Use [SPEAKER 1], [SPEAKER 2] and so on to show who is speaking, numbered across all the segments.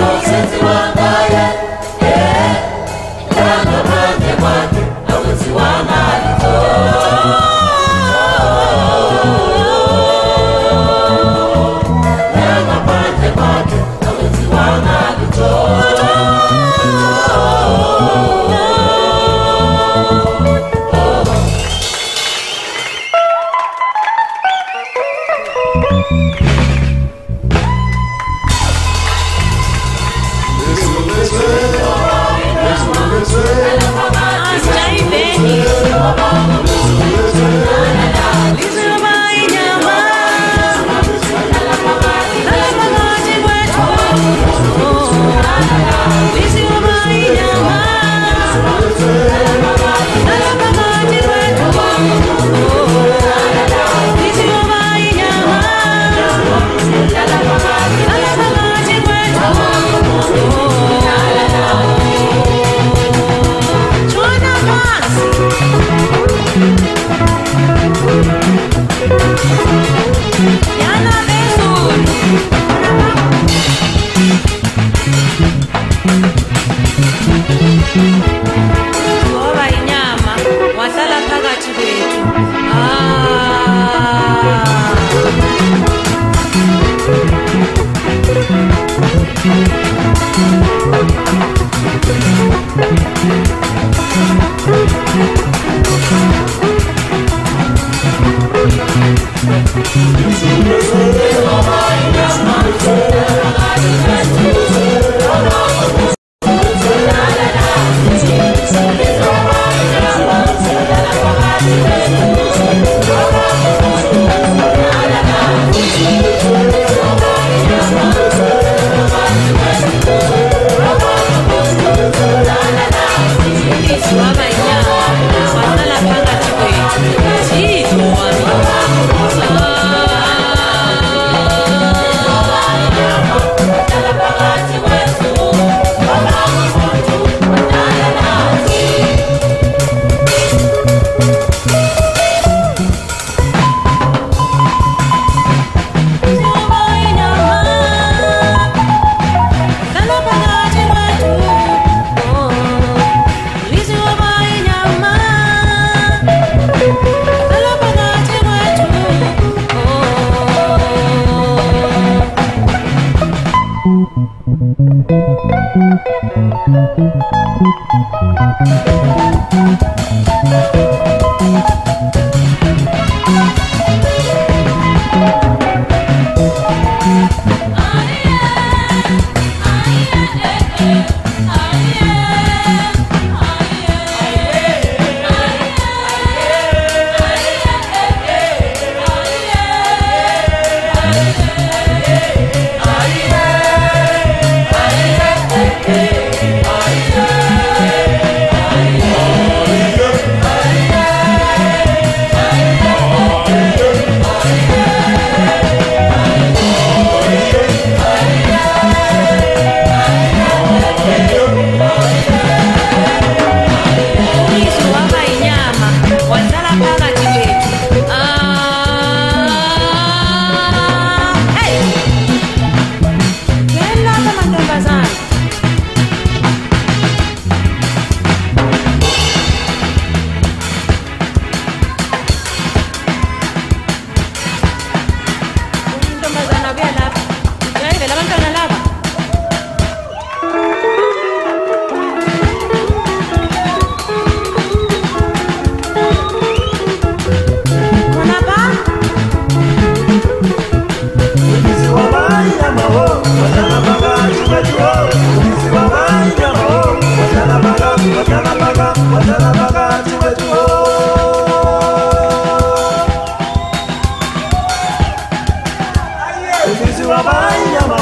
[SPEAKER 1] の説は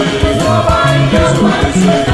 [SPEAKER 1] Jesu, Jesu, Jesu, Jesu,